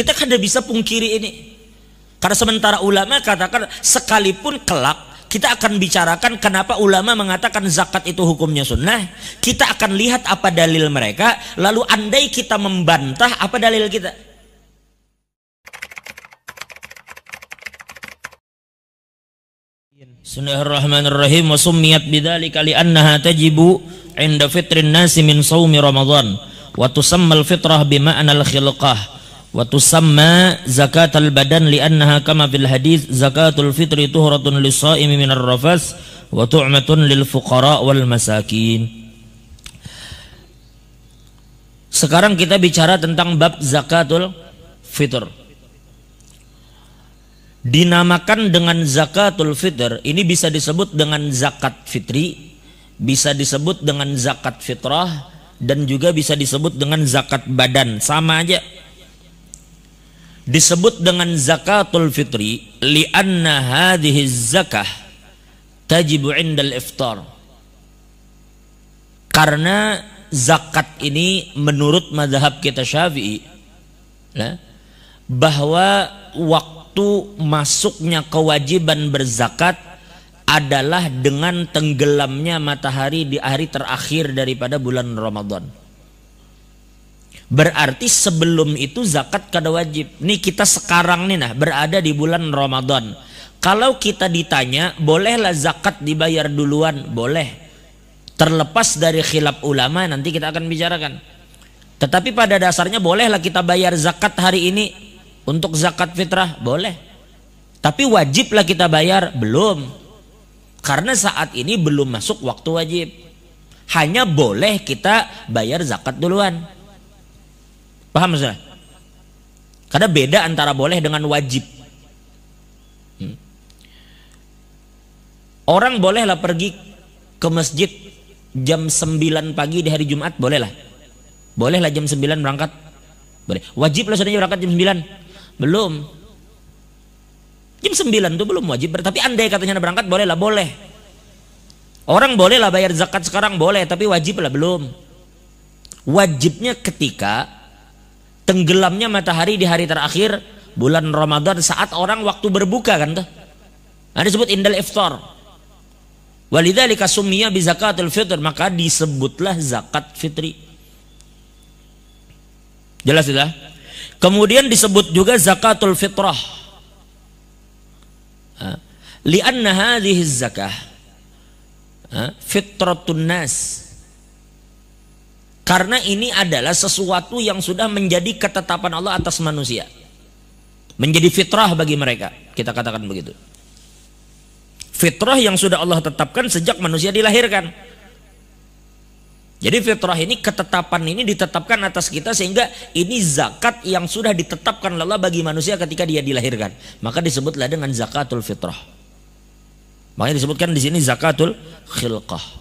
Kita kan tidak bisa pungkiri ini. Karena sementara ulama katakan sekalipun kelak kita akan bicarakan kenapa ulama mengatakan zakat itu hukumnya sunnah. Kita akan lihat apa dalil mereka. Lalu andai kita membantah apa dalil kita. Bismillahirrahmanirrahim. Wa summiyat bidzalika li'annaha tajibu 'inda fitrin nasi min shaumi Ramadan wa tusamma al-fitrah bima'na al-khilqah wa tusamma zakatal badan li'annaha kama fil hadis zakatul fitri tuhratun lis-shaimi min ar-rafas wa tu'matun lil fuqara wal masakin. Sekarang kita bicara tentang bab zakatul fitr. Dinamakan dengan zakatul fitr ini bisa disebut dengan zakat fitri bisa disebut dengan zakat fitrah dan juga bisa disebut dengan zakat badan. Sama aja disebut dengan zakatul fitri lianna hadhihi zakah tajibu indal iftar. Karena zakat ini menurut madhab kita syafi'i ya, bahwa waktu masuknya kewajiban berzakat adalah dengan tenggelamnya matahari di hari terakhir daripada bulan Ramadan Berarti sebelum itu zakat kada wajib. Nih kita sekarang nih nah berada di bulan Ramadan. Kalau kita ditanya, bolehlah zakat dibayar duluan? Boleh. Terlepas dari khilaf ulama nanti kita akan bicarakan. Tetapi pada dasarnya bolehlah kita bayar zakat hari ini untuk zakat fitrah? Boleh. Tapi wajiblah kita bayar? Belum. Karena saat ini belum masuk waktu wajib. Hanya boleh kita bayar zakat duluan. Paham Ustaz? Karena beda antara boleh dengan wajib. Hmm. Orang bolehlah pergi ke masjid jam 9 pagi di hari Jumat, bolehlah. Bolehlah jam 9 berangkat. Boleh. Wajib lah saudara berangkat jam 9. Belum. Jam 9 itu belum wajib, tapi andai katanya berangkat bolehlah, boleh. Orang bolehlah bayar zakat sekarang boleh, tapi wajib lah belum. Wajibnya ketika tenggelamnya matahari di hari terakhir bulan Ramadan saat orang waktu berbuka kan tuh. Nah, disebut indal iftar. Walidzalika summiya bi zakatul fitr, maka disebutlah zakat fitri. Jelas sudah? Kemudian disebut juga zakatul fitrah. Lianna hadhihi zakah fitratun nas karena ini adalah sesuatu yang sudah menjadi ketetapan Allah atas manusia. Menjadi fitrah bagi mereka. Kita katakan begitu. Fitrah yang sudah Allah tetapkan sejak manusia dilahirkan. Jadi fitrah ini ketetapan ini ditetapkan atas kita sehingga ini zakat yang sudah ditetapkan Allah bagi manusia ketika dia dilahirkan. Maka disebutlah dengan zakatul fitrah. Makanya disebutkan di sini zakatul khilqah.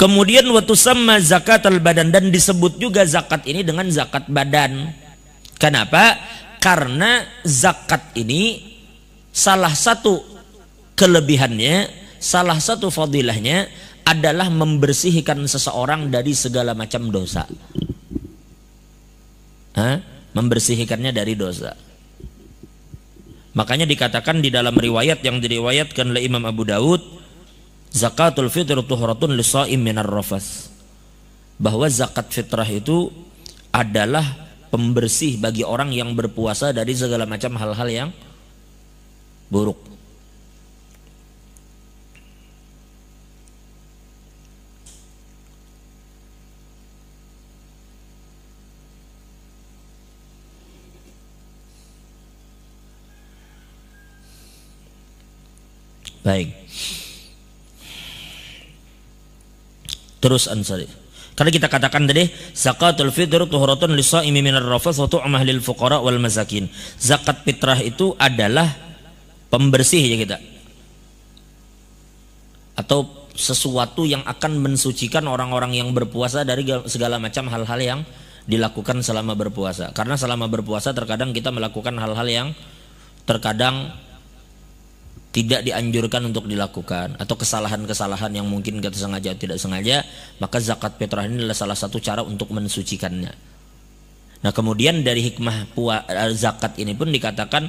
Kemudian waktu sama zakat al badan dan disebut juga zakat ini dengan zakat badan. Kenapa? Karena zakat ini salah satu kelebihannya, salah satu fadilahnya adalah membersihkan seseorang dari segala macam dosa. Hah? Membersihkannya dari dosa. Makanya dikatakan di dalam riwayat yang diriwayatkan oleh Imam Abu Daud Zakatul fitr tuhratun lisaim minar rafas. Bahwa zakat fitrah itu adalah pembersih bagi orang yang berpuasa dari segala macam hal-hal yang buruk. Baik. Terus ansari. Karena kita katakan tadi zakatul fitr tuhratun lisaimi minar rafas wa tu'mah lil fuqara wal masakin. Zakat fitrah itu adalah pembersih ya kita. Atau sesuatu yang akan mensucikan orang-orang yang berpuasa dari segala macam hal-hal yang dilakukan selama berpuasa. Karena selama berpuasa terkadang kita melakukan hal-hal yang terkadang tidak dianjurkan untuk dilakukan atau kesalahan-kesalahan yang mungkin kita sengaja atau tidak sengaja maka zakat fitrah ini adalah salah satu cara untuk mensucikannya Nah kemudian dari hikmah eh, zakat ini pun dikatakan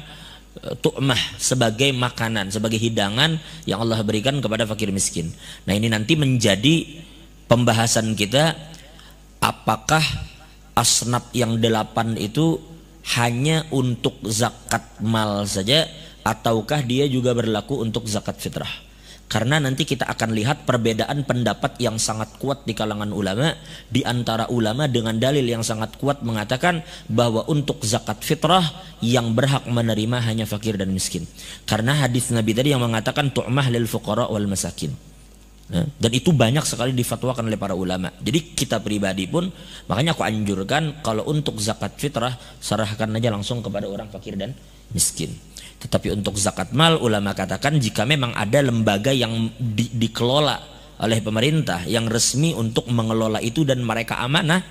eh, tu'mah sebagai makanan, sebagai hidangan yang Allah berikan kepada fakir miskin. Nah ini nanti menjadi pembahasan kita apakah asnaf yang delapan itu hanya untuk zakat mal saja ataukah dia juga berlaku untuk zakat fitrah. Karena nanti kita akan lihat perbedaan pendapat yang sangat kuat di kalangan ulama di antara ulama dengan dalil yang sangat kuat mengatakan bahwa untuk zakat fitrah yang berhak menerima hanya fakir dan miskin. Karena hadis Nabi tadi yang mengatakan tu'mah lil fuqara wal masakin. Nah, dan itu banyak sekali difatwakan oleh para ulama. Jadi kita pribadi pun makanya aku anjurkan kalau untuk zakat fitrah serahkan aja langsung kepada orang fakir dan miskin. Tetapi untuk zakat mal ulama katakan jika memang ada lembaga yang di, dikelola oleh pemerintah yang resmi untuk mengelola itu dan mereka amanah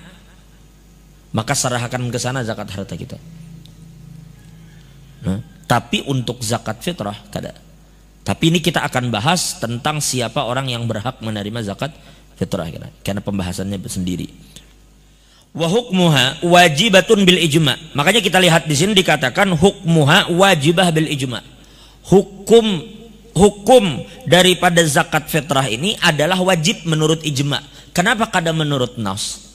maka serahkan ke sana zakat harta kita. Nah, tapi untuk zakat fitrah kada. Tapi ini kita akan bahas tentang siapa orang yang berhak menerima zakat fitrah karena pembahasannya sendiri wa hukmuha wajibatun bil ijma. Makanya kita lihat di sini dikatakan hukmuha wajibah bil ijma. Hukum hukum daripada zakat fitrah ini adalah wajib menurut ijma. Kenapa kada menurut nas?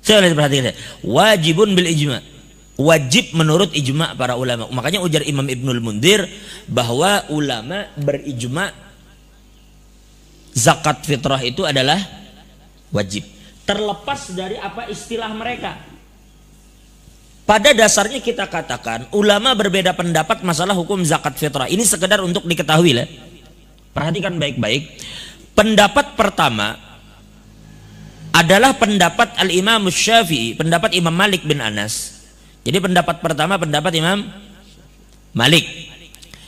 Saya lihat perhatikan Wajibun bil ijma. Wajib menurut ijma para ulama. Makanya ujar Imam Ibnul Mundir bahwa ulama berijma zakat fitrah itu adalah wajib. Terlepas dari apa istilah mereka. Pada dasarnya kita katakan ulama berbeda pendapat masalah hukum zakat fitrah. Ini sekedar untuk diketahui lah. Perhatikan baik-baik. Pendapat pertama adalah pendapat al-imam syafi'i pendapat imam malik bin anas. Jadi pendapat pertama pendapat imam malik.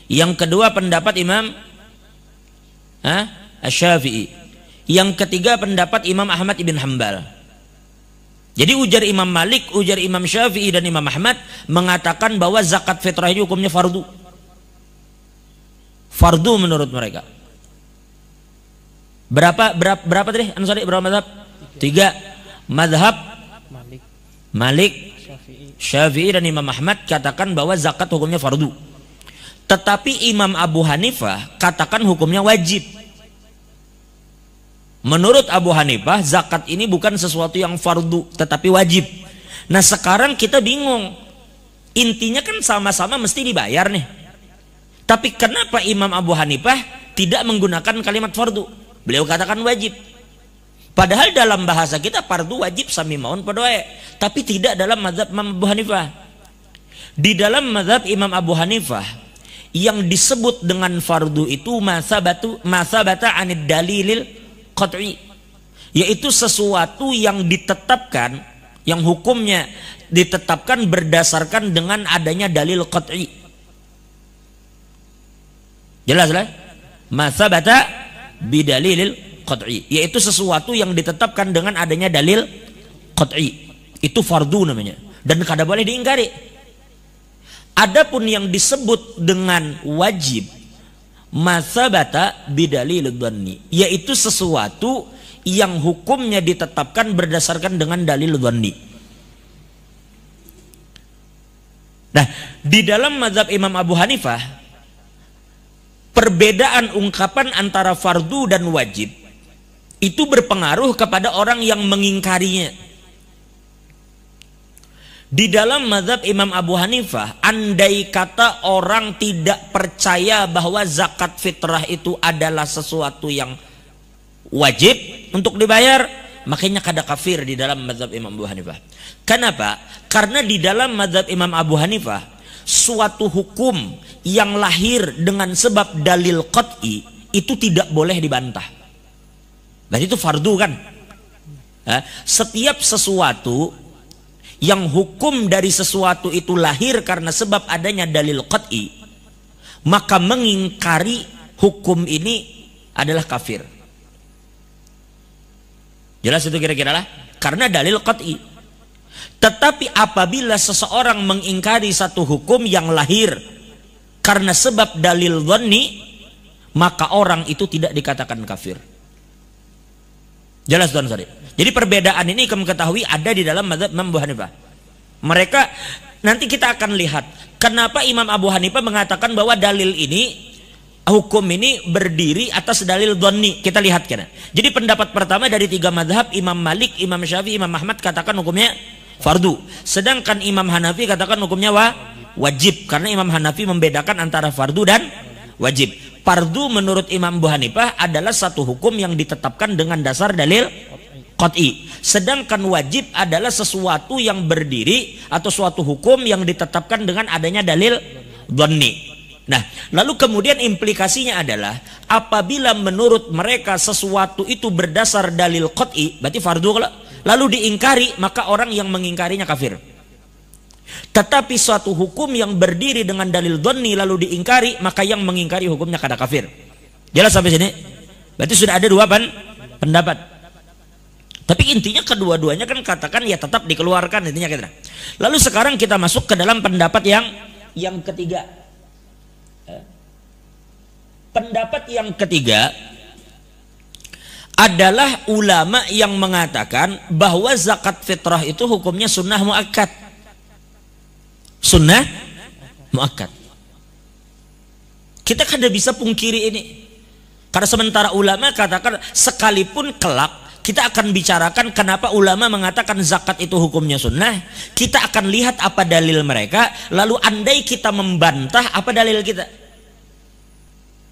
Yang kedua pendapat imam ha? syafi'i yang ketiga pendapat Imam Ahmad ibn Hambal. Jadi ujar Imam Malik, ujar Imam Syafi'i dan Imam Ahmad mengatakan bahwa zakat fitrah ini hukumnya fardu. Fardu menurut mereka. Berapa berapa berapa tadi? Ansari berapa madhab? Tiga. Madhab Malik, Malik Syafi'i dan Imam Ahmad katakan bahwa zakat hukumnya fardu. Tetapi Imam Abu Hanifah katakan hukumnya wajib. Menurut Abu Hanifah, zakat ini bukan sesuatu yang fardu, tetapi wajib. Nah sekarang kita bingung. Intinya kan sama-sama mesti dibayar nih. Tapi kenapa Imam Abu Hanifah tidak menggunakan kalimat fardu? Beliau katakan wajib. Padahal dalam bahasa kita fardu wajib sami maun padoe. Tapi tidak dalam mazhab Imam Abu Hanifah. Di dalam mazhab Imam Abu Hanifah yang disebut dengan fardu itu masa batu masa bata anid dalilil qat'i yaitu sesuatu yang ditetapkan yang hukumnya ditetapkan berdasarkan dengan adanya dalil qat'i. Jelas lah masa bata bidalilil qat'i yaitu sesuatu yang ditetapkan dengan adanya dalil qat'i. Itu fardu namanya. Dan kada boleh diingkari. Adapun yang disebut dengan wajib masabata bidalil dhanni. Yaitu sesuatu yang hukumnya ditetapkan berdasarkan dengan dalil dhanni. Nah di dalam mazhab Imam Abu Hanifah perbedaan ungkapan antara fardu dan wajib itu berpengaruh kepada orang yang mengingkarinya di dalam mazhab Imam Abu Hanifah, andai kata orang tidak percaya bahwa zakat fitrah itu adalah sesuatu yang wajib untuk dibayar, makanya kada kafir di dalam mazhab Imam Abu Hanifah. Kenapa? Karena di dalam mazhab Imam Abu Hanifah, suatu hukum yang lahir dengan sebab dalil qat'i itu tidak boleh dibantah. Berarti itu fardu kan? Setiap sesuatu yang hukum dari sesuatu itu lahir karena sebab adanya dalil qat'i maka mengingkari hukum ini adalah kafir. Jelas itu kira-kira lah? Karena dalil qat'i. Tetapi apabila seseorang mengingkari satu hukum yang lahir karena sebab dalil dhanni maka orang itu tidak dikatakan kafir. Jelas tuan Jadi perbedaan ini kamu ketahui ada di dalam mazhab Imam Abu Hanifah. Mereka nanti kita akan lihat kenapa Imam Abu Hanifah mengatakan bahwa dalil ini hukum ini berdiri atas dalil doni. Kita lihat kan. Jadi pendapat pertama dari tiga madhab Imam Malik, Imam Syafi'i, Imam Ahmad katakan hukumnya fardu. Sedangkan Imam Hanafi katakan hukumnya wa, wajib karena Imam Hanafi membedakan antara fardu dan wajib. Fardu menurut Imam Abu Hanifah adalah satu hukum yang ditetapkan dengan dasar dalil qat'i. Sedangkan wajib adalah sesuatu yang berdiri atau suatu hukum yang ditetapkan dengan adanya dalil dhanni. Nah, lalu kemudian implikasinya adalah apabila menurut mereka sesuatu itu berdasar dalil qat'i, berarti fardu lalu diingkari, maka orang yang mengingkarinya kafir. Tetapi suatu hukum yang berdiri dengan dalil dhanni lalu diingkari, maka yang mengingkari hukumnya kada kafir. Jelas sampai sini? Berarti sudah ada dua pan pendapat. Tapi intinya kedua-duanya kan katakan ya tetap dikeluarkan intinya kita. Lalu sekarang kita masuk ke dalam pendapat yang yang ketiga. Eh, pendapat yang ketiga adalah ulama yang mengatakan bahwa zakat fitrah itu hukumnya sunnah muakkad. Sunnah muakkad. Kita kan bisa pungkiri ini. Karena sementara ulama katakan sekalipun kelak kita akan bicarakan kenapa ulama mengatakan zakat itu hukumnya sunnah. Kita akan lihat apa dalil mereka. Lalu andai kita membantah apa dalil kita.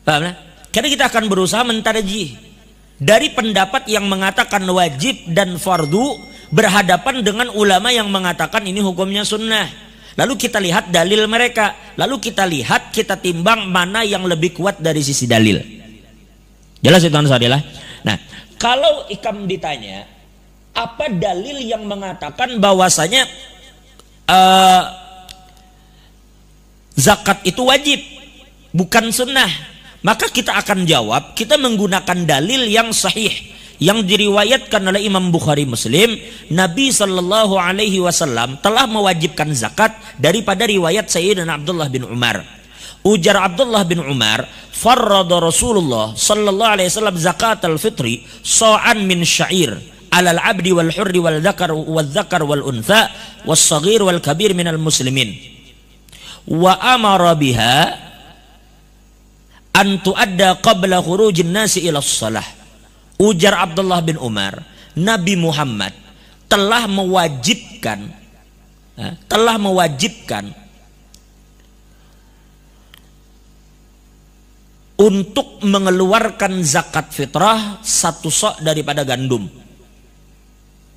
Paham ya? Karena kita akan berusaha mentarji dari pendapat yang mengatakan wajib dan fardu berhadapan dengan ulama yang mengatakan ini hukumnya sunnah. Lalu kita lihat dalil mereka. Lalu kita lihat, kita timbang mana yang lebih kuat dari sisi dalil. Jelas itu Ansarilah. Nah, kalau ikam ditanya, apa dalil yang mengatakan bahwasanya uh, zakat itu wajib, bukan sunnah? Maka kita akan jawab, kita menggunakan dalil yang sahih yang diriwayatkan oleh Imam Bukhari Muslim, Nabi Shallallahu Alaihi Wasallam telah mewajibkan zakat daripada riwayat Sayyidina Abdullah bin Umar. Ujar Abdullah bin Umar, farrada Rasulullah sallallahu alaihi wasallam zakat al-fitri sa'an min sya'ir alal abdi wal hurri wal dzakar wal dzakar wal untha was saghir wal kabir minal muslimin. Wa amara biha an tuadda qabla khurujin nasi ila shalah ujar Abdullah bin Umar Nabi Muhammad telah mewajibkan telah mewajibkan untuk mengeluarkan zakat fitrah satu sok daripada gandum.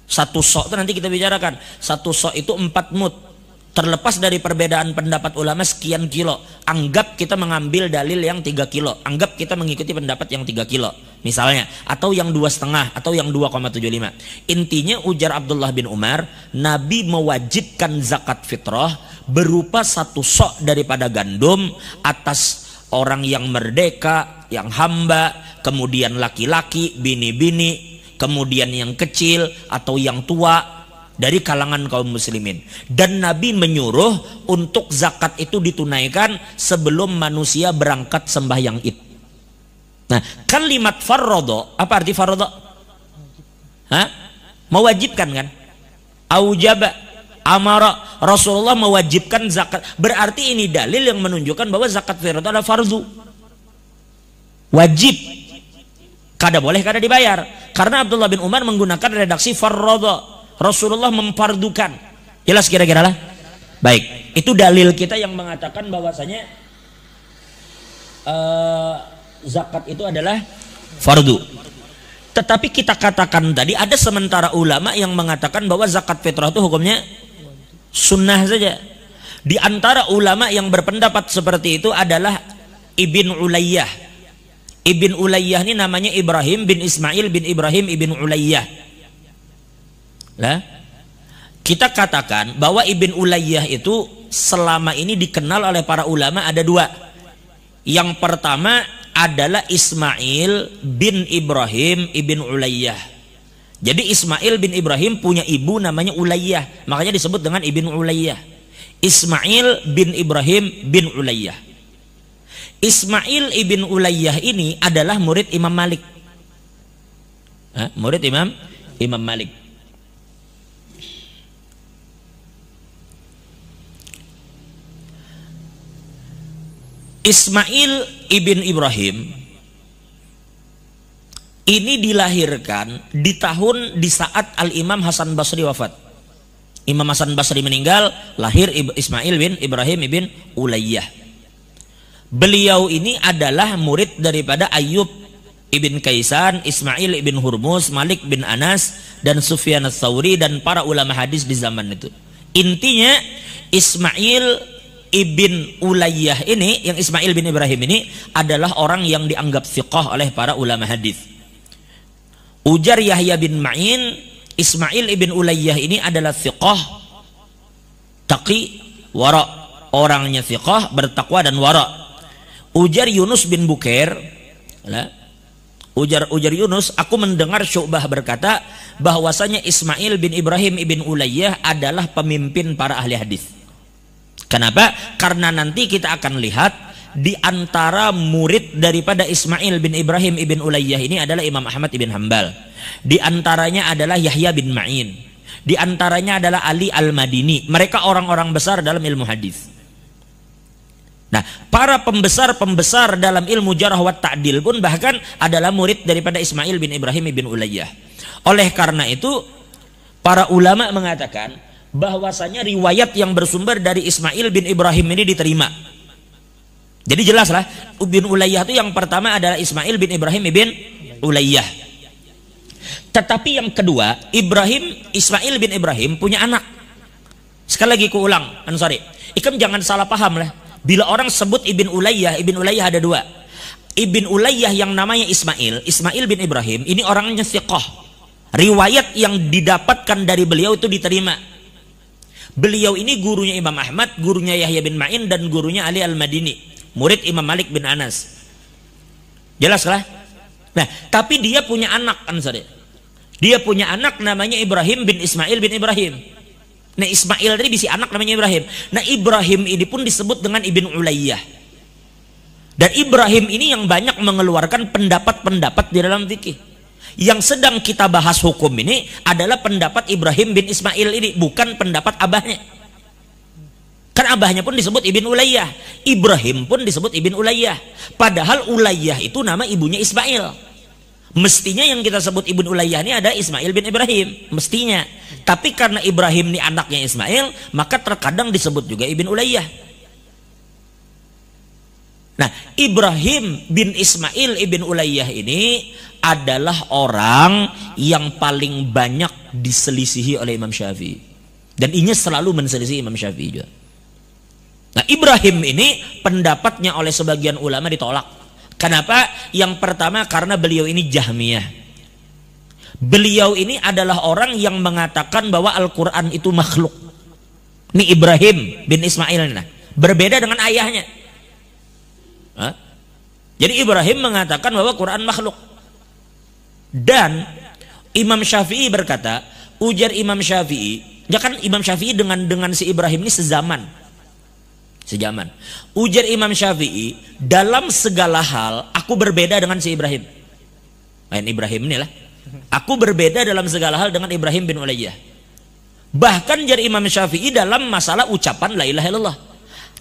Satu sok itu nanti kita bicarakan. Satu sok itu empat mut. Terlepas dari perbedaan pendapat ulama sekian kilo. Anggap kita mengambil dalil yang tiga kilo. Anggap kita mengikuti pendapat yang tiga kilo. Misalnya. Atau yang dua setengah. Atau yang 2,75. Intinya ujar Abdullah bin Umar. Nabi mewajibkan zakat fitrah. Berupa satu sok daripada gandum. Atas orang yang merdeka, yang hamba, kemudian laki-laki, bini-bini, kemudian yang kecil atau yang tua dari kalangan kaum muslimin. Dan Nabi menyuruh untuk zakat itu ditunaikan sebelum manusia berangkat sembahyang id. Nah, kalimat farrodo, apa arti farrodo? Hah? Mewajibkan kan? Aujaba amara Rasulullah mewajibkan zakat. Berarti ini dalil yang menunjukkan bahwa zakat fitrah adalah fardu. Wajib. Kada boleh kada dibayar. Karena Abdullah bin Umar menggunakan redaksi farrada. Rasulullah memfardukan. Jelas kira-kira lah. Baik, itu dalil kita yang mengatakan bahwasanya uh, zakat itu adalah fardu. Tetapi kita katakan tadi ada sementara ulama yang mengatakan bahwa zakat fitrah itu hukumnya sunnah saja. Di antara ulama yang berpendapat seperti itu adalah Ibn Ulayyah. Ibn Ulayyah ini namanya Ibrahim bin Ismail bin Ibrahim Ibn Ulayyah. Lah, kita katakan bahwa Ibn Ulayyah itu selama ini dikenal oleh para ulama ada dua. Yang pertama adalah Ismail bin Ibrahim Ibn Ulayyah. Jadi Ismail bin Ibrahim punya ibu namanya Ulayyah. Makanya disebut dengan Ibn Ulayyah. Ismail bin Ibrahim bin Ulayyah. Ismail ibn Ulayyah ini adalah murid Imam Malik. Hah? Murid Imam Imam Malik. Ismail ibn Ibrahim ini dilahirkan di tahun di saat Al Imam Hasan Basri wafat. Imam Hasan Basri meninggal, lahir Ismail bin Ibrahim ibn Ulayyah. Beliau ini adalah murid daripada Ayub ibn Kaisan, Ismail ibn Hurmus, Malik bin Anas, dan Sufyan al-Thawri dan para ulama hadis di zaman itu. Intinya Ismail ibn Ulayyah ini yang Ismail bin Ibrahim ini adalah orang yang dianggap fiqh oleh para ulama hadis. Ujar Yahya bin Ma'in, Ismail ibn Ulayyah ini adalah fiqh, taqi, wara. Orangnya fiqh, bertakwa dan wara. Ujar Yunus bin Bukair, ujar ujar Yunus, aku mendengar Syu'bah berkata bahwasanya Ismail bin Ibrahim ibn Ulayyah adalah pemimpin para ahli hadis. Kenapa? Karena nanti kita akan lihat di antara murid daripada Ismail bin Ibrahim ibn Ulayyah ini adalah Imam Ahmad ibn Hambal. Di antaranya adalah Yahya bin Ma'in. Di antaranya adalah Ali Al-Madini. Mereka orang-orang besar dalam ilmu hadis. Nah, para pembesar-pembesar dalam ilmu jarah wa ta'dil pun bahkan adalah murid daripada Ismail bin Ibrahim bin Ulayyah. Oleh karena itu, para ulama mengatakan bahwasanya riwayat yang bersumber dari Ismail bin Ibrahim ini diterima. Jadi jelaslah bin Ulayyah itu yang pertama adalah Ismail bin Ibrahim bin Ulayyah. Tetapi yang kedua, Ibrahim Ismail bin Ibrahim punya anak. Sekali lagi ku ulang, Ansari. Ikam jangan salah paham lah. Bila orang sebut Ibn Ulayyah, Ibn Ulayyah ada dua. Ibn Ulayyah yang namanya Ismail, Ismail bin Ibrahim, ini orangnya siqah. Riwayat yang didapatkan dari beliau itu diterima Beliau ini gurunya Imam Ahmad, gurunya Yahya bin Ma'in dan gurunya Ali Al-Madini, murid Imam Malik bin Anas. Jelas lah? Nah, tapi dia punya anak kan Dia punya anak namanya Ibrahim bin Ismail bin Ibrahim. Nah, Ismail tadi bisa anak namanya Ibrahim. Nah, Ibrahim ini pun disebut dengan Ibn Ulayyah. Dan Ibrahim ini yang banyak mengeluarkan pendapat-pendapat di dalam fikih. Yang sedang kita bahas hukum ini adalah pendapat Ibrahim bin Ismail ini, bukan pendapat abahnya. Kan abahnya pun disebut Ibn Ulayyah. Ibrahim pun disebut Ibn Ulayyah. Padahal Ulayyah itu nama ibunya Ismail. Mestinya yang kita sebut Ibn Ulayyah ini ada Ismail bin Ibrahim. Mestinya. Tapi karena Ibrahim ini anaknya Ismail, maka terkadang disebut juga Ibn Ulayyah. Nah, Ibrahim bin Ismail ibn Ulayyah ini adalah orang yang paling banyak diselisihi oleh Imam Syafi'i. Dan ini selalu menselisih Imam Syafi'i juga. Nah, Ibrahim ini pendapatnya oleh sebagian ulama ditolak. Kenapa? Yang pertama karena beliau ini Jahmiyah. Beliau ini adalah orang yang mengatakan bahwa Al-Quran itu makhluk. Ini Ibrahim bin Ismail. Nah, berbeda dengan ayahnya. Hah? Jadi Ibrahim mengatakan bahwa Quran makhluk. Dan Imam Syafi'i berkata, ujar Imam Syafi'i, ya kan Imam Syafi'i dengan dengan si Ibrahim ini sezaman. Sejaman. Ujar Imam Syafi'i, dalam segala hal aku berbeda dengan si Ibrahim. Lain Ibrahim inilah. Aku berbeda dalam segala hal dengan Ibrahim bin Ulayyah. Bahkan jadi Imam Syafi'i dalam masalah ucapan la ilaha illallah.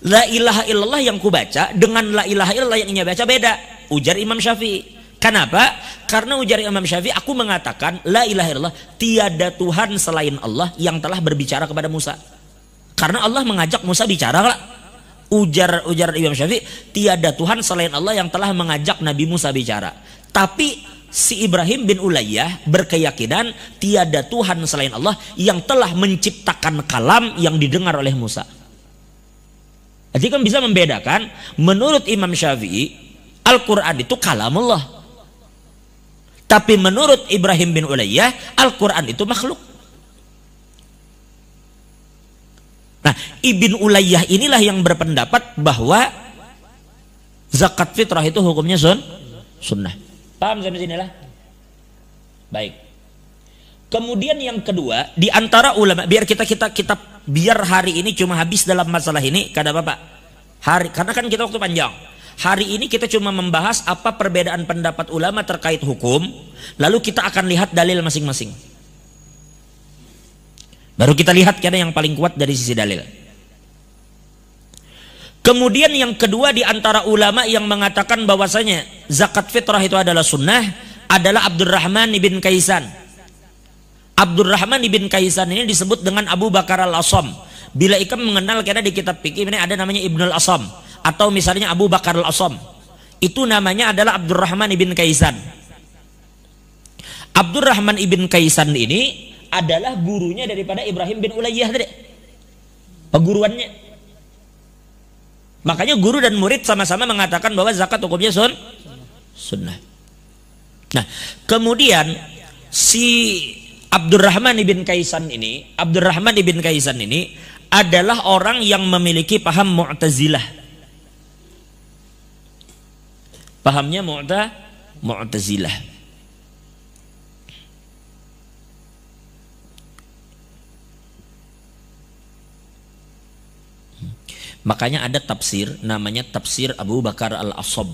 La ilaha illallah yang kubaca dengan la ilaha illallah yang ia baca beda. Ujar Imam Syafi'i. Kenapa? Karena ujar Imam Syafi'i aku mengatakan la ilaha illallah tiada Tuhan selain Allah yang telah berbicara kepada Musa. Karena Allah mengajak Musa bicara. Ujar ujar Imam Syafi'i tiada Tuhan selain Allah yang telah mengajak Nabi Musa bicara. Tapi si Ibrahim bin Ulayyah berkeyakinan tiada Tuhan selain Allah yang telah menciptakan kalam yang didengar oleh Musa. Jadi kan bisa membedakan menurut Imam Syafi'i Al-Quran itu kalam Allah. Tapi menurut Ibrahim bin Ulayyah Al-Quran itu makhluk. Nah Ibn Ulayyah inilah yang berpendapat bahwa zakat fitrah itu hukumnya sun, sunnah. Paham sampai sini lah? Baik. Kemudian yang kedua, di antara ulama, biar kita kita kita biar hari ini cuma habis dalam masalah ini, kata Bapak. Hari karena kan kita waktu panjang. Hari ini kita cuma membahas apa perbedaan pendapat ulama terkait hukum, lalu kita akan lihat dalil masing-masing. Baru kita lihat karena yang paling kuat dari sisi dalil. Kemudian yang kedua di antara ulama yang mengatakan bahwasanya zakat fitrah itu adalah sunnah adalah Abdurrahman ibn Kaisan. Abdurrahman ibn Kaisan ini disebut dengan Abu Bakar al-Asam. Bila ikam mengenal karena di kitab fikih ini ada namanya Ibnu al-Asam atau misalnya Abu Bakar al-Asam. Itu namanya adalah Abdurrahman ibn Kaisan. Abdurrahman ibn Kaisan ini adalah gurunya daripada Ibrahim bin Ulayyah tadi. Peguruannya. Makanya guru dan murid sama-sama mengatakan bahwa zakat hukumnya sun sunnah. Nah, kemudian si Abdurrahman ibn Kaisan ini, Abdurrahman ibn Kaisan ini adalah orang yang memiliki paham Mu'tazilah. Pahamnya Mu'ta Mu'tazilah. Makanya ada tafsir namanya tafsir Abu Bakar Al-Asab.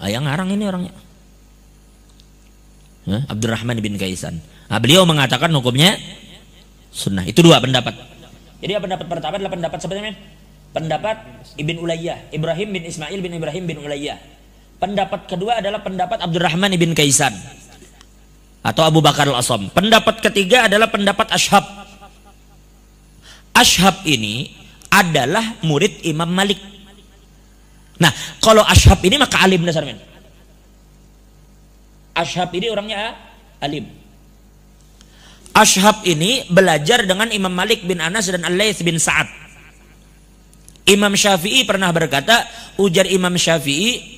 Ah, yang ngarang ini orangnya. Abdurrahman bin Kaisan. Nah, beliau mengatakan hukumnya sunnah. Itu dua pendapat. Jadi pendapat pertama adalah pendapat sebenarnya pendapat Ibn Ulayyah, Ibrahim bin Ismail bin Ibrahim bin Ulayyah. Pendapat kedua adalah pendapat Abdurrahman bin Kaisan atau Abu Bakar Al-Asam. Pendapat ketiga adalah pendapat Ashab. Ashab ini adalah murid Imam Malik. Nah, kalau Ashab ini maka alim dasar men. Ashab ini orangnya alim. Ashab ini belajar dengan Imam Malik bin Anas dan Al-Laits bin Sa'ad. Imam Syafi'i pernah berkata, ujar Imam Syafi'i,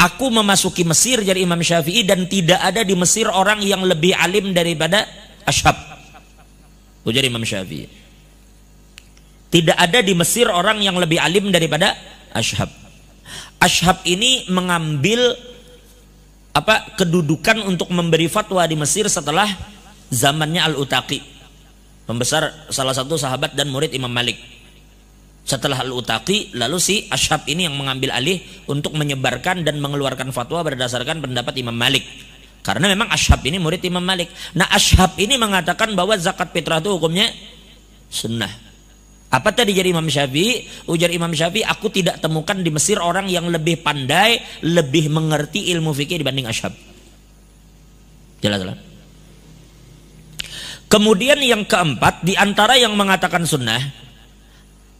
Aku memasuki Mesir jadi Imam Syafi'i dan tidak ada di Mesir orang yang lebih alim daripada Ashab. Ujar Imam Syafi'i. Tidak ada di Mesir orang yang lebih alim daripada Ashab. Ashab ini mengambil apa kedudukan untuk memberi fatwa di Mesir setelah zamannya Al-Utaqi. Pembesar salah satu sahabat dan murid Imam Malik. Setelah Al-Utaqi, lalu si Ashab ini yang mengambil alih untuk menyebarkan dan mengeluarkan fatwa berdasarkan pendapat Imam Malik. Karena memang Ashab ini murid Imam Malik. Nah Ashab ini mengatakan bahwa zakat fitrah itu hukumnya sunnah. Apa tadi jadi Imam Syafi'i? Ujar Imam Syafi'i, aku tidak temukan di Mesir orang yang lebih pandai, lebih mengerti ilmu fikih dibanding Ashab. Jelas, jelas. Kemudian yang keempat, di antara yang mengatakan sunnah,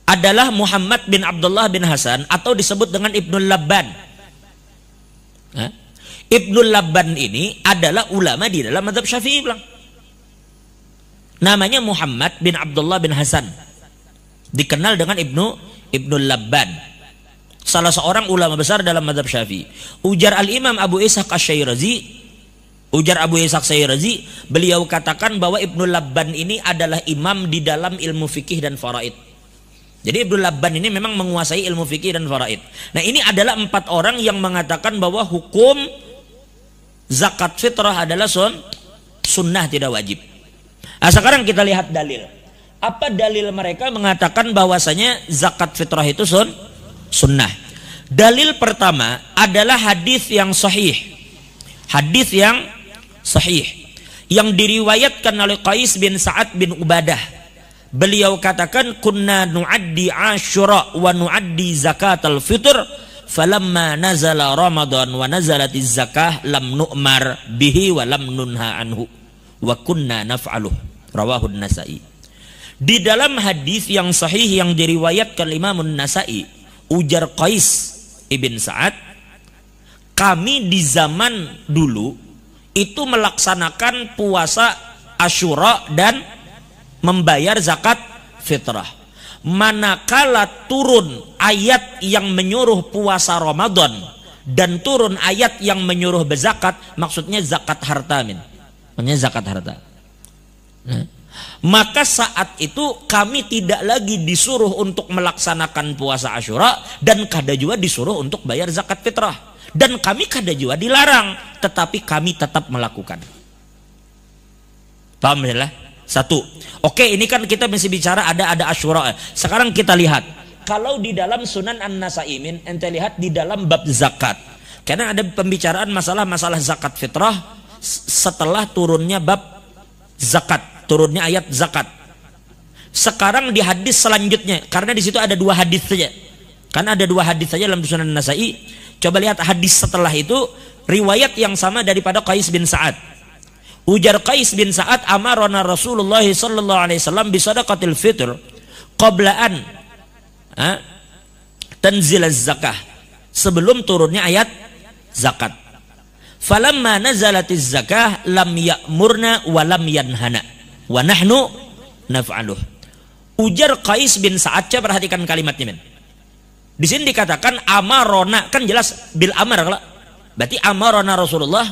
adalah Muhammad bin Abdullah bin Hasan atau disebut dengan Ibnul Labban. Nah, Ibnul Labban ini adalah ulama di dalam madhab syafi'i bilang. Namanya Muhammad bin Abdullah bin Hasan dikenal dengan Ibnu Ibnu Labban. Salah seorang ulama besar dalam madhab syafi'i. Ujar al-imam Abu Ishaq Asyirazi ujar Abu Ishaq Asyirazi beliau katakan bahwa Ibnu Labban ini adalah imam di dalam ilmu fikih dan faraid. Jadi Ibnu Labban ini memang menguasai ilmu fikih dan faraid. Nah ini adalah empat orang yang mengatakan bahwa hukum zakat fitrah adalah sun, sunnah tidak wajib. Nah sekarang kita lihat dalil apa dalil mereka mengatakan bahwasanya zakat fitrah itu sun sunnah? Dalil pertama adalah hadis yang sahih. Hadis yang sahih yang diriwayatkan oleh Qais bin Sa'ad bin Ubadah. Beliau katakan kunna nu'addi Asyura wa nu'addi zakat al-fitr falamma nazala Ramadan wa nazalat zakah lam nu'mar bihi wa lam nunha anhu wa kunna naf'aluh rawahu nasai di dalam hadis yang sahih yang diriwayatkan Imam Nasai, ujar Qais ibn Sa'ad, kami di zaman dulu itu melaksanakan puasa Asyura dan membayar zakat fitrah. Manakala turun ayat yang menyuruh puasa Ramadan dan turun ayat yang menyuruh berzakat, maksudnya zakat harta min. Maksudnya zakat harta. Nah maka saat itu kami tidak lagi disuruh untuk melaksanakan puasa Asyura dan kada juga disuruh untuk bayar zakat fitrah. Dan kami kada juga dilarang tetapi kami tetap melakukan. Paham ya? Satu. Oke ini kan kita masih bicara ada ada Asyura. Sekarang kita lihat. Kalau di dalam Sunan An-Nasaimin ente lihat di dalam bab zakat. Karena ada pembicaraan masalah-masalah zakat fitrah setelah turunnya bab zakat turunnya ayat zakat. Sekarang di hadis selanjutnya karena di situ ada dua hadis saja. Karena ada dua hadis saja dalam Sunan Nasai. Coba lihat hadis setelah itu riwayat yang sama daripada Qais bin Sa'ad. Ujar Qais bin Sa'ad amarona Rasulullah sallallahu alaihi wasallam bi sadaqatil fitr qablaan tanzil zakah sebelum turunnya ayat zakat. Falamma nazalatiz zakah lam ya'murna wa lam yanhana wa nahnu naf'aluh. Ujar Qais bin Sa'ad, coba perhatikan kalimatnya men. Di sini dikatakan amarona kan jelas bil amar kalau berarti amarona Rasulullah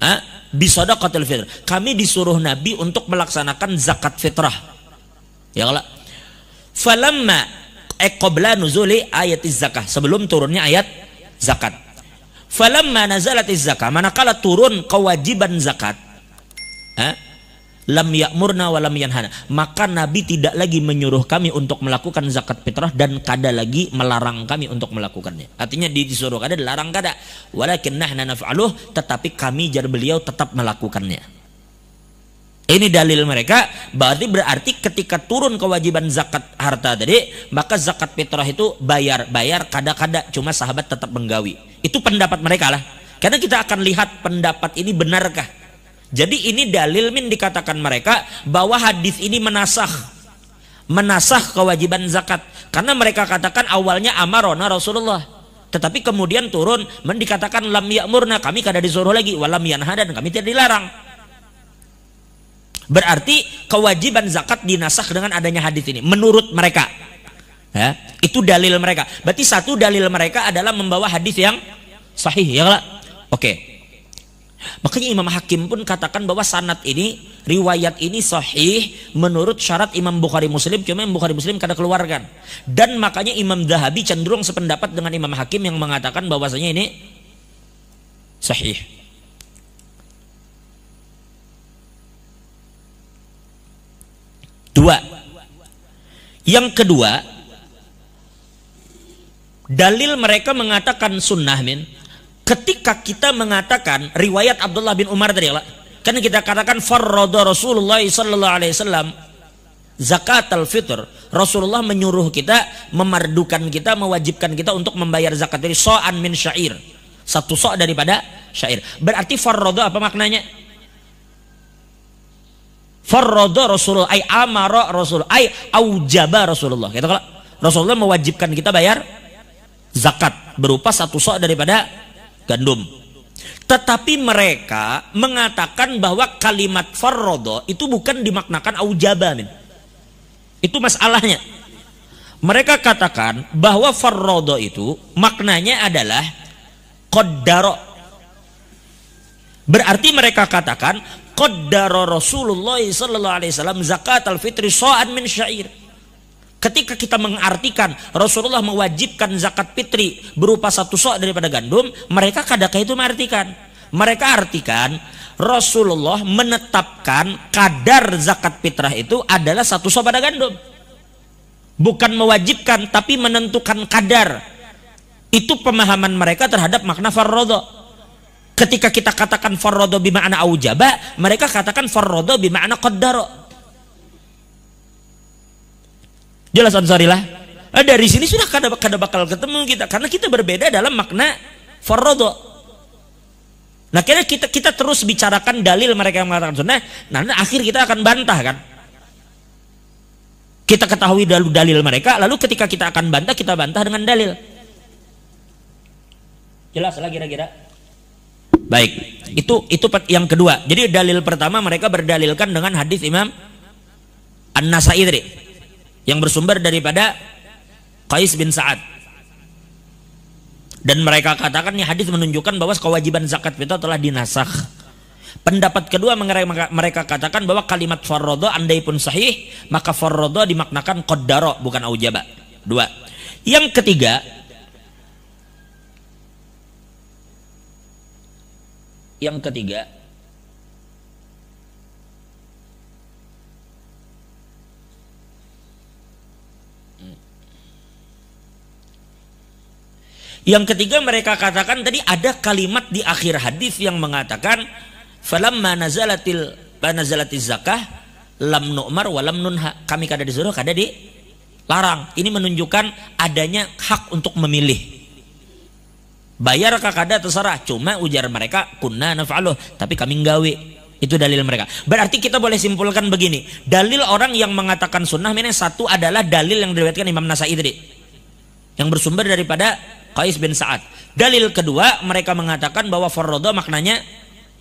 ah, bisadaqatil fitr. Kami disuruh Nabi untuk melaksanakan zakat fitrah. Ya kalau falamma qabla nuzuli ayat zakah sebelum turunnya ayat zakat. Falamma nazalatiz zakah manakala turun kewajiban zakat. Eh, lam ya'murna wa lam yanhana. Maka Nabi tidak lagi menyuruh kami untuk melakukan zakat fitrah dan kada lagi melarang kami untuk melakukannya. Artinya disuruh kada dilarang kada. Walakin nahna naf'aluh tetapi kami jar beliau tetap melakukannya. Ini dalil mereka berarti berarti ketika turun kewajiban zakat harta tadi maka zakat fitrah itu bayar bayar kada kada cuma sahabat tetap menggawi itu pendapat mereka lah karena kita akan lihat pendapat ini benarkah jadi ini dalil min dikatakan mereka bahwa hadis ini menasah menasah kewajiban zakat. Karena mereka katakan awalnya amarona Rasulullah. Tetapi kemudian turun mendikatakan lam ya'murna kami kada disuruh lagi walam yanha dan kami tidak dilarang. Berarti kewajiban zakat dinasah dengan adanya hadis ini menurut mereka. Ya, itu dalil mereka. Berarti satu dalil mereka adalah membawa hadis yang sahih ya oke. okay. Makanya Imam Hakim pun katakan bahwa sanat ini, riwayat ini sahih menurut syarat Imam Bukhari Muslim, cuma Imam Bukhari Muslim kada keluarkan. Dan makanya Imam Zahabi cenderung sependapat dengan Imam Hakim yang mengatakan bahwasanya ini sahih. Dua. Yang kedua, dalil mereka mengatakan sunnah min ketika kita mengatakan riwayat Abdullah bin Umar tadi ya karena kita katakan farrada Rasulullah sallallahu alaihi wasallam zakat al-fitr. Rasulullah menyuruh kita memardukan kita mewajibkan kita untuk membayar zakat. Dari so'an min syair. Satu so' daripada syair. Berarti farrada apa maknanya? Farrada Rasulullah ay amara Rasul ay aujaba Rasulullah. Kita kalau Rasulullah mewajibkan kita bayar zakat berupa satu so' daripada gandum. Tetapi mereka mengatakan bahwa kalimat farrodo itu bukan dimaknakan aujaba. Itu masalahnya. Mereka katakan bahwa farrodo itu maknanya adalah kodaro. Berarti mereka katakan kodaro Rasulullah sallallahu alaihi wasallam zakat al-fitri so'an min syair Ketika kita mengartikan Rasulullah mewajibkan zakat fitri berupa satu sok daripada gandum, mereka kadang itu mengartikan. Mereka artikan Rasulullah menetapkan kadar zakat fitrah itu adalah satu sok pada gandum. Bukan mewajibkan tapi menentukan kadar. Itu pemahaman mereka terhadap makna farrodo. Ketika kita katakan farrodo bima'ana aujaba, mereka katakan farrodo bima'ana qaddaro Jelas ansarilah. Nah, dari sini sudah kada, kada bakal ketemu kita karena kita berbeda dalam makna farrodo. Nah kira kita kita terus bicarakan dalil mereka yang mengatakan sunnah. Nah akhir kita akan bantah kan. Kita ketahui dalil, dalil mereka, lalu ketika kita akan bantah kita bantah dengan dalil. Jelas lah kira-kira. Baik, itu itu yang kedua. Jadi dalil pertama mereka berdalilkan dengan hadis Imam An-Nasai tadi yang bersumber daripada Qais bin Sa'ad. Dan mereka katakan ini hadis menunjukkan bahwa kewajiban zakat fitrah telah dinasakh. Pendapat kedua mereka katakan bahwa kalimat farrodo andai pun sahih maka farrodo dimaknakan kodaro bukan aujaba. Dua. Yang ketiga yang ketiga Yang ketiga mereka katakan tadi ada kalimat di akhir hadis yang mengatakan falamma nazalatil nazalatiz zakah lam nu'mar wa lam nunha. Kami kada disuruh, kada di larang. Ini menunjukkan adanya hak untuk memilih. Bayar kada terserah, cuma ujar mereka kunna naf'aluh, tapi kami nggawe. Itu dalil mereka. Berarti kita boleh simpulkan begini. Dalil orang yang mengatakan sunnah ini satu adalah dalil yang diriwayatkan Imam Nasai tadi. Yang bersumber daripada Qais bin Sa'ad. Dalil kedua mereka mengatakan bahwa farrodo maknanya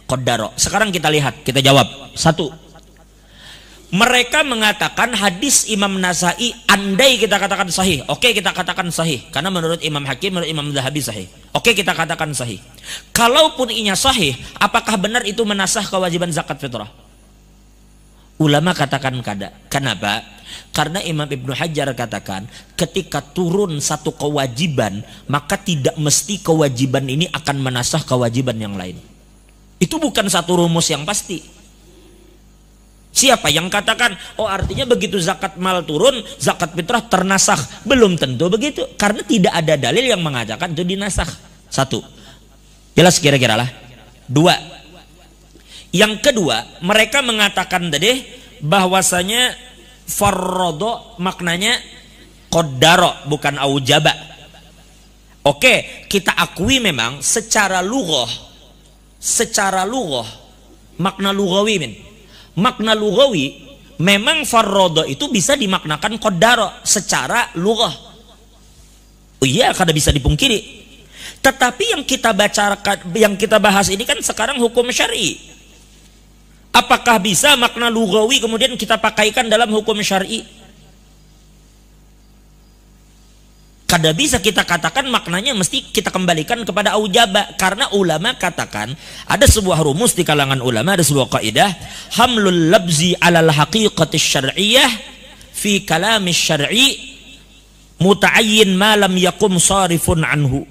kodaro. Sekarang kita lihat, kita jawab. Satu, mereka mengatakan hadis Imam Nasai andai kita katakan sahih. Oke kita katakan sahih. Karena menurut Imam Hakim, menurut Imam Zahabi sahih. Oke kita katakan sahih. Kalaupun inya sahih, apakah benar itu menasah kewajiban zakat fitrah? Ulama katakan kada. Kenapa? Karena Imam Ibnu Hajar katakan ketika turun satu kewajiban maka tidak mesti kewajiban ini akan menasah kewajiban yang lain. Itu bukan satu rumus yang pasti. Siapa yang katakan, oh artinya begitu zakat mal turun, zakat fitrah ternasah. Belum tentu begitu. Karena tidak ada dalil yang mengatakan itu dinasah. Satu. Jelas kira-kira lah. Dua. Yang kedua, mereka mengatakan tadi bahwasanya farrodo maknanya kodaro bukan aujaba. Oke, kita akui memang secara lugoh, secara lugoh, makna lugawi min makna lugawi memang farrodo itu bisa dimaknakan kodaro secara lugah. Oh iya, kada bisa dipungkiri. Tetapi yang kita baca yang kita bahas ini kan sekarang hukum syar'i. Apakah bisa makna lugawi kemudian kita pakaikan dalam hukum syar'i? Kada bisa kita katakan maknanya mesti kita kembalikan kepada aujaba karena ulama katakan ada sebuah rumus di kalangan ulama ada sebuah kaidah hamlul labzi alal haqiqati syar'iyyah fi kalami syar'i muta'ayyin ma lam yakum sarifun anhu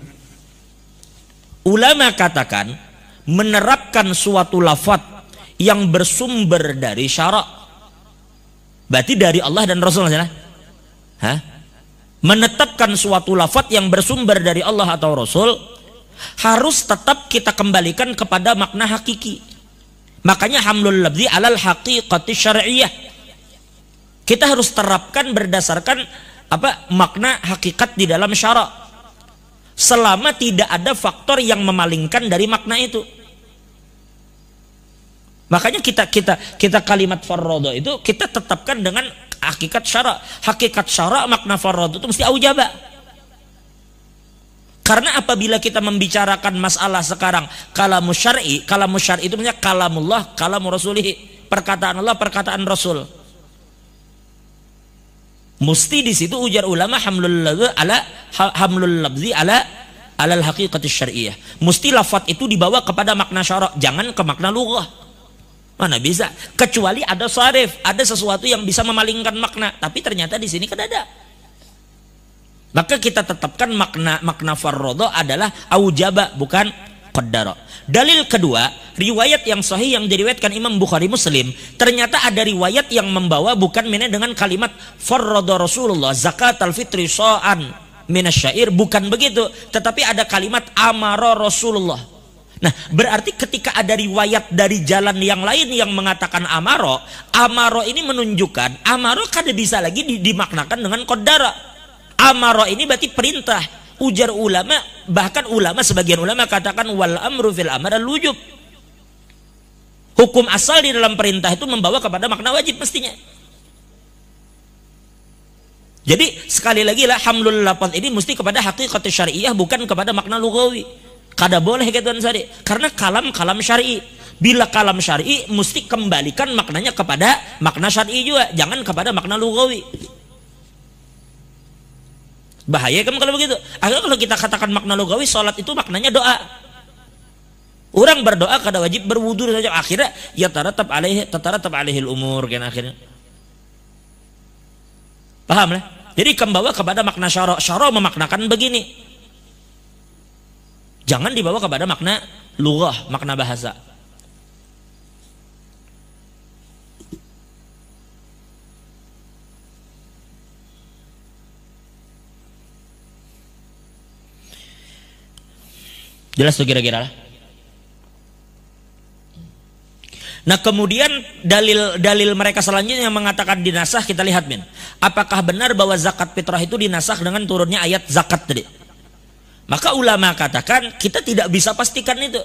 ulama katakan menerapkan suatu lafat yang bersumber dari syarak berarti dari Allah dan Rasul Hah? menetapkan suatu lafat yang bersumber dari Allah atau Rasul harus tetap kita kembalikan kepada makna hakiki. Makanya hamlul labzi alal haqiqati syar'iyah. Kita harus terapkan berdasarkan apa makna hakikat di dalam syarak. Selama tidak ada faktor yang memalingkan dari makna itu. Makanya kita kita kita kalimat farrodo itu kita tetapkan dengan hakikat syara. Hakikat syara makna farad itu mesti aujaba. Karena apabila kita membicarakan masalah sekarang kalamu syar'i, kalamu syar'i itu maksudnya kalamullah, kalamu rasulih, perkataan Allah, perkataan Rasul. Mesti di situ ujar ulama hamlul ala hamlul labzi ala alal haqiqati syar'iyah. Mesti lafat itu dibawa kepada makna syara, jangan ke makna lughah. Mana bisa? Kecuali ada sarif, ada sesuatu yang bisa memalingkan makna. Tapi ternyata di sini kan ada. Maka kita tetapkan makna makna farrodo adalah aujaba bukan qaddara. Dalil kedua, riwayat yang sahih yang diriwayatkan Imam Bukhari Muslim, ternyata ada riwayat yang membawa bukan mana dengan kalimat farrodo Rasulullah zakat al-fitri so'an minasyair bukan begitu, tetapi ada kalimat amaro Rasulullah Nah, berarti ketika ada riwayat dari jalan yang lain yang mengatakan amaro, amaro ini menunjukkan amaro kada bisa lagi dimaknakan dengan kodara. Amaro ini berarti perintah. Ujar ulama, bahkan ulama sebagian ulama katakan wal amru fil amr lujub. Hukum asal di dalam perintah itu membawa kepada makna wajib mestinya. Jadi sekali lagi lah hamlul lafaz ini mesti kepada hakikat syariah bukan kepada makna lugawi. Kada boleh gitu sari. Karena kalam kalam syari. Bila kalam syari mesti kembalikan maknanya kepada makna syari juga, jangan kepada makna lugawi. Bahaya kan kalau begitu. Akhirnya kalau kita katakan makna lugawi, sholat itu maknanya doa. Orang berdoa kada wajib berwudu saja. Akhirnya ya taratab alaihi tatarattab alaihi umur kan akhirnya. Paham lah? Jadi kembawa kepada makna syara. Syara memaknakan begini. Jangan dibawa kepada makna lughah, makna bahasa. Jelas tuh kira-kira Nah kemudian dalil-dalil mereka selanjutnya yang mengatakan dinasah kita lihat min. Apakah benar bahwa zakat fitrah itu dinasah dengan turunnya ayat zakat tadi? Maka ulama katakan kita tidak bisa pastikan itu.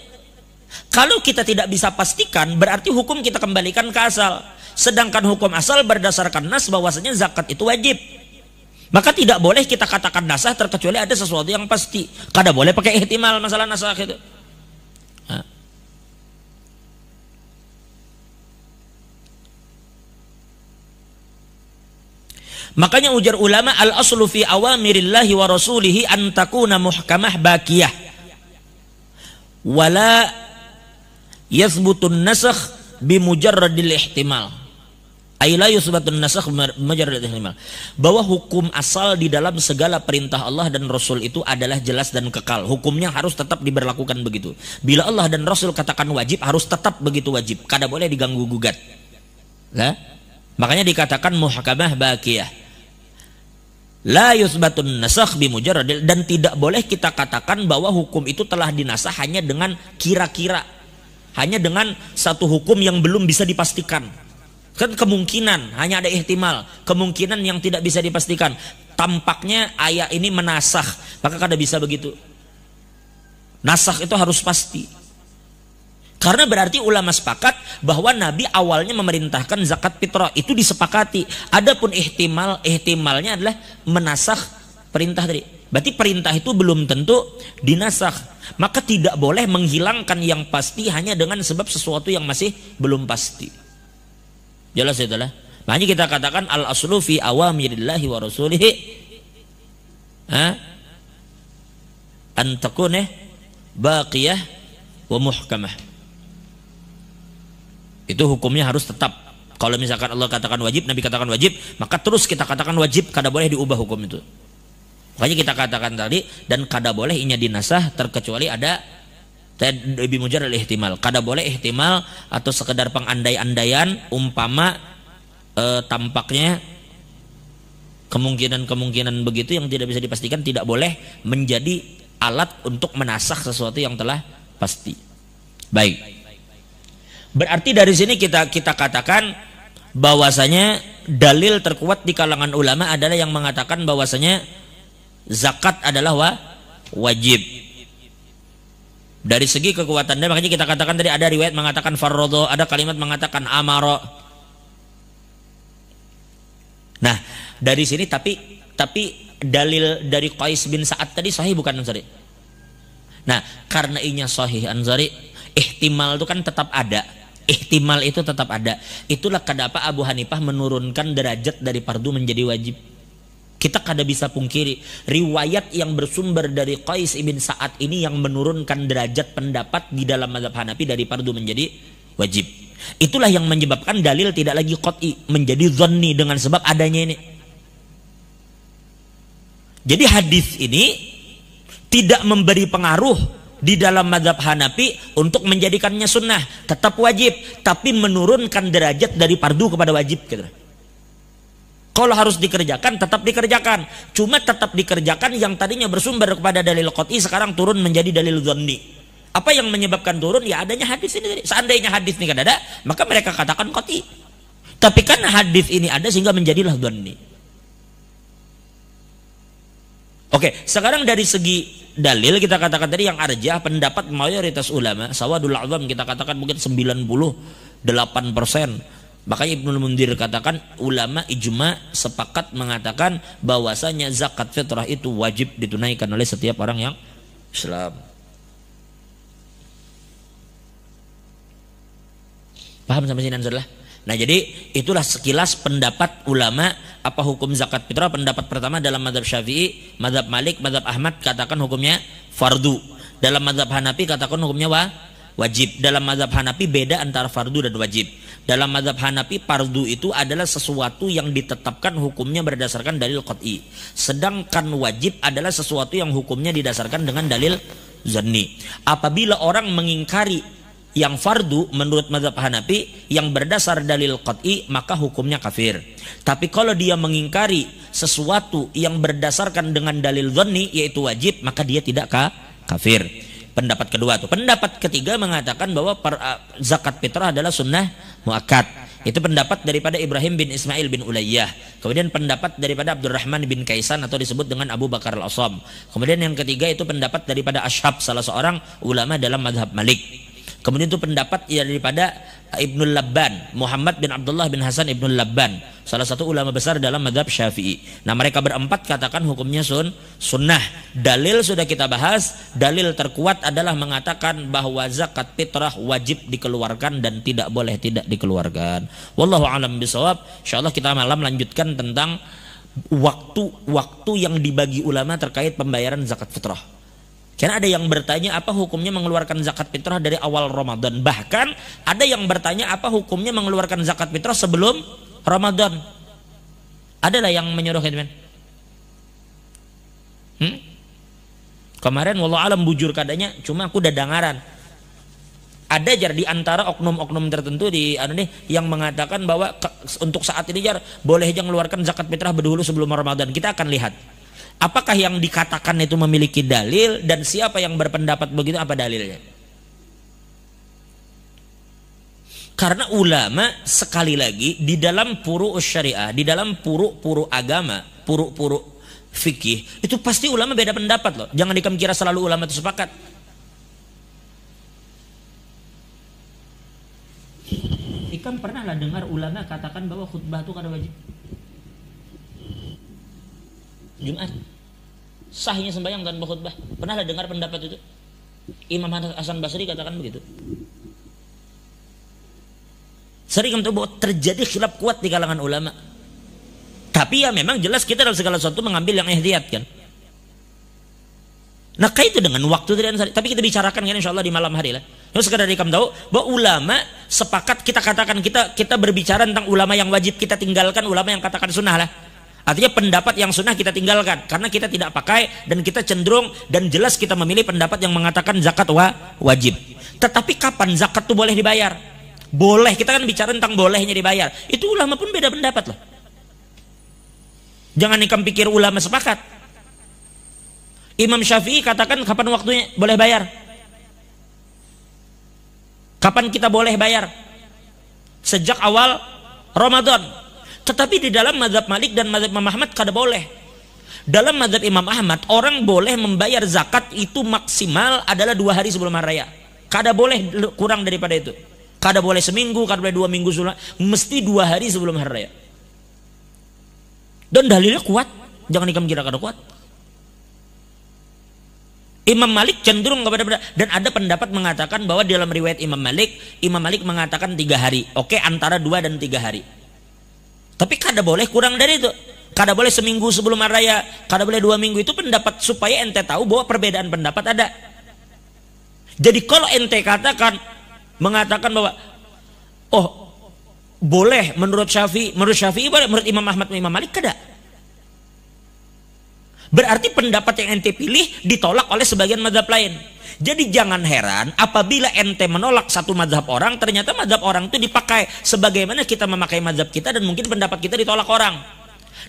Kalau kita tidak bisa pastikan berarti hukum kita kembalikan ke asal. Sedangkan hukum asal berdasarkan nas bahwasanya zakat itu wajib. Maka tidak boleh kita katakan nasah terkecuali ada sesuatu yang pasti. Kada boleh pakai ihtimal masalah nasah itu. Makanya ujar ulama al aslu fi awamirillahi wa rasulihi an takuna muhkamah bakiyah. Wala yathbutun nasakh bimujarradil ihtimal. Aila yusbatun nasakh bimujarradil ihtimal. Bahwa hukum asal di dalam segala perintah Allah dan Rasul itu adalah jelas dan kekal. Hukumnya harus tetap diberlakukan begitu. Bila Allah dan Rasul katakan wajib harus tetap begitu wajib. Kada boleh diganggu gugat. Nah, makanya dikatakan muhkamah bakiyah La yusbatun nasakh bimujarradil dan tidak boleh kita katakan bahwa hukum itu telah dinasah hanya dengan kira-kira. Hanya dengan satu hukum yang belum bisa dipastikan. Kan kemungkinan, hanya ada ihtimal, kemungkinan yang tidak bisa dipastikan. Tampaknya ayat ini menasah, maka kada bisa begitu. Nasah itu harus pasti. Karena berarti ulama sepakat bahwa Nabi awalnya memerintahkan zakat fitrah itu disepakati. Adapun ihtimal, ihtimalnya adalah menasah perintah tadi. Berarti perintah itu belum tentu dinasah. Maka tidak boleh menghilangkan yang pasti hanya dengan sebab sesuatu yang masih belum pasti. Jelas itu lah. Makanya kita katakan al aslu fi awamirillahi wa rasulihi ha? antakune baqiyah wa muhkamah. Itu hukumnya harus tetap. Kalau misalkan Allah katakan wajib, Nabi katakan wajib, maka terus kita katakan wajib, kada boleh diubah hukum itu. Makanya kita katakan tadi dan kada boleh inya dinasah terkecuali ada lebih mujar ihtimal. Kada boleh ihtimal atau sekedar pengandai-andaian umpama e, tampaknya kemungkinan-kemungkinan begitu yang tidak bisa dipastikan tidak boleh menjadi alat untuk menasah sesuatu yang telah pasti. Baik. Berarti dari sini kita kita katakan bahwasanya dalil terkuat di kalangan ulama adalah yang mengatakan bahwasanya zakat adalah wa, wajib. Dari segi kekuatan dan makanya kita katakan tadi ada riwayat mengatakan farrodo, ada kalimat mengatakan amaro. Nah, dari sini tapi tapi dalil dari Qais bin Sa'ad tadi sahih bukan Ansari? Nah, karena inya sahih Ansari, ihtimal itu kan tetap ada ihtimal itu tetap ada. Itulah kenapa Abu Hanifah menurunkan derajat dari fardu menjadi wajib. Kita kada bisa pungkiri riwayat yang bersumber dari Qais ibn Sa'ad ini yang menurunkan derajat pendapat di dalam mazhab Hanafi dari fardu menjadi wajib. Itulah yang menyebabkan dalil tidak lagi qat'i menjadi zonni dengan sebab adanya ini. Jadi hadis ini tidak memberi pengaruh di dalam madhab Hanafi untuk menjadikannya sunnah. Tetap wajib tapi menurunkan derajat dari fardu kepada wajib gitu. Kalau harus dikerjakan tetap dikerjakan. Cuma tetap dikerjakan yang tadinya bersumber kepada dalil qot'i sekarang turun menjadi dalil zonni apa yang menyebabkan turun? Ya adanya hadis ini seandainya hadis ini kan ada maka mereka katakan qot'i tapi kan hadis ini ada sehingga menjadilah zonni Oke, sekarang dari segi dalil kita katakan tadi yang arjah pendapat mayoritas ulama sawadul azam kita katakan mungkin 98 persen. Makanya Ibnu Mundir katakan ulama ijma sepakat mengatakan bahwasanya zakat fitrah itu wajib ditunaikan oleh setiap orang yang Islam. Paham sampai sini Ansarlah Nah jadi itulah sekilas pendapat ulama apa hukum zakat fitrah pendapat pertama dalam madhab syafi'i, madhab malik, madhab ahmad katakan hukumnya fardu. Dalam madhab hanafi katakan hukumnya wa, wajib. Dalam madhab hanafi beda antara fardu dan wajib. Dalam madhab hanafi fardu itu adalah sesuatu yang ditetapkan hukumnya berdasarkan dalil qat'i. Sedangkan wajib adalah sesuatu yang hukumnya didasarkan dengan dalil zanni. Apabila orang mengingkari yang fardu menurut mazhab Hanafi yang berdasar dalil qat'i maka hukumnya kafir. Tapi kalau dia mengingkari sesuatu yang berdasarkan dengan dalil dhanni yaitu wajib maka dia tidak ka kafir. Pendapat kedua tuh. Pendapat ketiga mengatakan bahwa per, uh, zakat fitrah adalah sunnah muakkad. Itu pendapat daripada Ibrahim bin Ismail bin Ulayyah. Kemudian pendapat daripada Abdurrahman bin Kaisan atau disebut dengan Abu Bakar al-Asam. Kemudian yang ketiga itu pendapat daripada Ashab salah seorang ulama dalam madhab Malik. Kemudian itu pendapat ya daripada Ibnul Labban, Muhammad bin Abdullah bin Hasan Ibnul Labban, salah satu ulama besar dalam madhab Syafi'i. Nah mereka berempat katakan hukumnya sun, sunnah. Dalil sudah kita bahas, dalil terkuat adalah mengatakan bahwa zakat fitrah wajib dikeluarkan dan tidak boleh tidak dikeluarkan. Wallahu alam bisawab. Insyaallah kita malam lanjutkan tentang waktu-waktu yang dibagi ulama terkait pembayaran zakat fitrah. Karena ada yang bertanya apa hukumnya mengeluarkan zakat fitrah dari awal Ramadan. Bahkan ada yang bertanya apa hukumnya mengeluarkan zakat fitrah sebelum Ramadan. Adalah yang menyuruh hmm? Kemarin walau alam bujur kadanya cuma aku udah dengaran. Ada jar di antara oknum-oknum tertentu di anu nih yang mengatakan bahwa ke, untuk saat ini jar boleh aja mengeluarkan zakat fitrah berdahulu sebelum Ramadan. Kita akan lihat Apakah yang dikatakan itu memiliki dalil dan siapa yang berpendapat begitu apa dalilnya? Karena ulama sekali lagi di dalam puru syariah, di dalam puru-puru agama, puru-puru fikih, itu pasti ulama beda pendapat loh. Jangan dikam kira selalu ulama itu sepakat. Ikam pernah lah dengar ulama katakan bahwa khutbah itu kada wajib. Jumat sahnya sembahyang tanpa khutbah. Pernah dengar pendapat itu? Imam Hasan Basri katakan begitu. Sering untuk bahwa terjadi khilaf kuat di kalangan ulama. Tapi ya memang jelas kita dalam segala sesuatu mengambil yang ihtiyat kan? Nah kait itu dengan waktu dan tapi kita bicarakan kan insya Allah di malam hari lah. Yang sekedar kamu tahu bahwa ulama sepakat kita katakan kita kita berbicara tentang ulama yang wajib kita tinggalkan ulama yang katakan sunnah lah. Artinya pendapat yang sunnah kita tinggalkan karena kita tidak pakai dan kita cenderung dan jelas kita memilih pendapat yang mengatakan zakat wa, wajib. Tetapi kapan zakat itu boleh dibayar? Boleh, kita kan bicara tentang bolehnya dibayar. Itu ulama pun beda pendapat loh. Jangan ikam pikir ulama sepakat. Imam Syafi'i katakan kapan waktunya boleh bayar? Kapan kita boleh bayar? Sejak awal Ramadan tetapi di dalam madhab Malik dan madhab Imam Ahmad kada boleh. Dalam madhab Imam Ahmad, orang boleh membayar zakat itu maksimal adalah dua hari sebelum hari raya. Kada boleh kurang daripada itu. Kada boleh seminggu, kada boleh dua minggu sebelum, mesti dua hari sebelum hari raya. Dan dalilnya kuat, jangan ikam kira kada kuat. Imam Malik cenderung kepada dan ada pendapat mengatakan bahwa dalam riwayat Imam Malik, Imam Malik mengatakan tiga hari. Oke, antara dua dan tiga hari. Tapi kada boleh kurang dari itu. Kada boleh seminggu sebelum hari raya, kada boleh dua minggu itu pendapat supaya ente tahu bahwa perbedaan pendapat ada. Jadi kalau ente katakan mengatakan bahwa oh boleh menurut Syafi'i, menurut Syafi'i boleh, menurut Imam Ahmad, Imam Malik kada. Berarti pendapat yang ente pilih ditolak oleh sebagian mazhab lain. Jadi jangan heran apabila ente menolak satu madhab orang, ternyata madhab orang itu dipakai sebagaimana kita memakai madhab kita dan mungkin pendapat kita ditolak orang.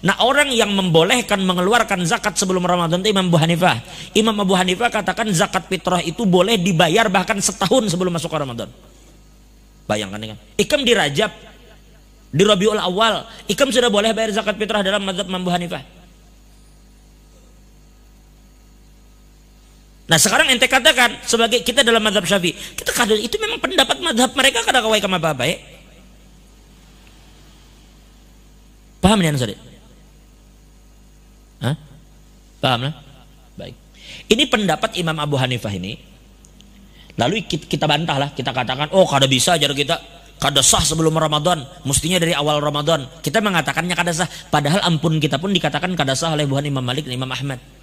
Nah orang yang membolehkan mengeluarkan zakat sebelum Ramadan itu Imam Abu Hanifah. Imam Abu Hanifah katakan zakat fitrah itu boleh dibayar bahkan setahun sebelum masuk Ramadan. Bayangkan kan. Ikam di Rajab, di Rabiul Awal, ikam sudah boleh bayar zakat fitrah dalam madhab Imam Abu Hanifah. Nah sekarang ente katakan sebagai kita dalam madhab syafi'i kita kadang itu memang pendapat madhab mereka kada kawai kama ya? Paham ya Nasari? Hah? Paham lah? Baik. Ini pendapat Imam Abu Hanifah ini. Lalu kita bantah lah, kita katakan, oh kada bisa ajar kita kada sah sebelum Ramadan, mestinya dari awal Ramadan. Kita mengatakannya kada sah, padahal ampun kita pun dikatakan kada sah oleh buhan Imam Malik dan Imam Ahmad.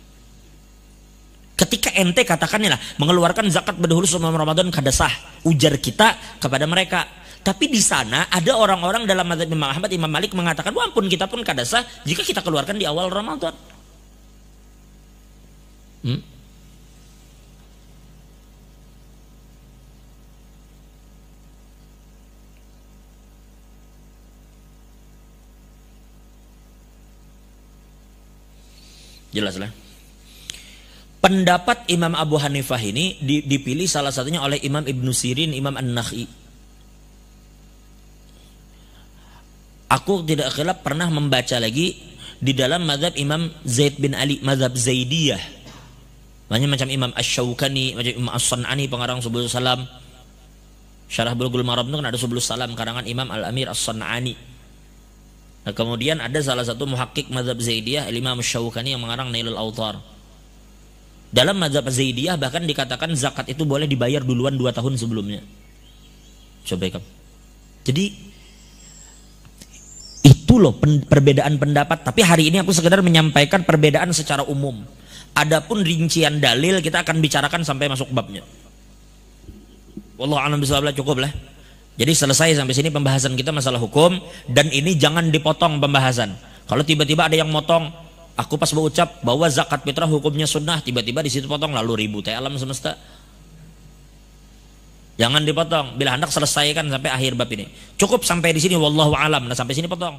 Ketika ente katakannya lah mengeluarkan zakat berdahulu sebelum Ramadan kada sah. Ujar kita kepada mereka. Tapi di sana ada orang-orang dalam madzhab Imam Ahmad, Imam Malik mengatakan, "Wah, ampun kita pun kada sah jika kita keluarkan di awal Ramadan." Hmm? Jelas. Pendapat Imam Abu Hanifah ini dipilih salah satunya oleh Imam Ibnu Sirin, Imam An-Nakhai. Aku tidak khilaf pernah membaca lagi di dalam madhab Imam Zaid bin Ali, madhab Zaidiyah. Banyak macam Imam Ash-Shawkani, macam Imam As-San'ani, pengarang Subul Salam. Syarah Bulughul Maram itu kan ada Subul Salam, karangan Imam Al-Amir As-San'ani. Nah, kemudian ada salah satu muhakkik madhab Zaidiyah, Imam Ash-Shawkani yang mengarang Nailul Autar. Dalam madhab Zaidiyah bahkan dikatakan zakat itu boleh dibayar duluan dua tahun sebelumnya. Coba kamu. Jadi itu loh perbedaan pendapat. Tapi hari ini aku sekedar menyampaikan perbedaan secara umum. Adapun rincian dalil kita akan bicarakan sampai masuk babnya. Wallahu a'lam cukup lah. Jadi selesai sampai sini pembahasan kita masalah hukum dan ini jangan dipotong pembahasan. Kalau tiba-tiba ada yang motong, aku pas berucap bahwa zakat fitrah hukumnya sunnah, tiba-tiba di situ potong lalu ribu teh alam semesta. Jangan dipotong. Bila hendak selesaikan sampai akhir bab ini. Cukup sampai di sini wallahu alam. Nah sampai sini potong.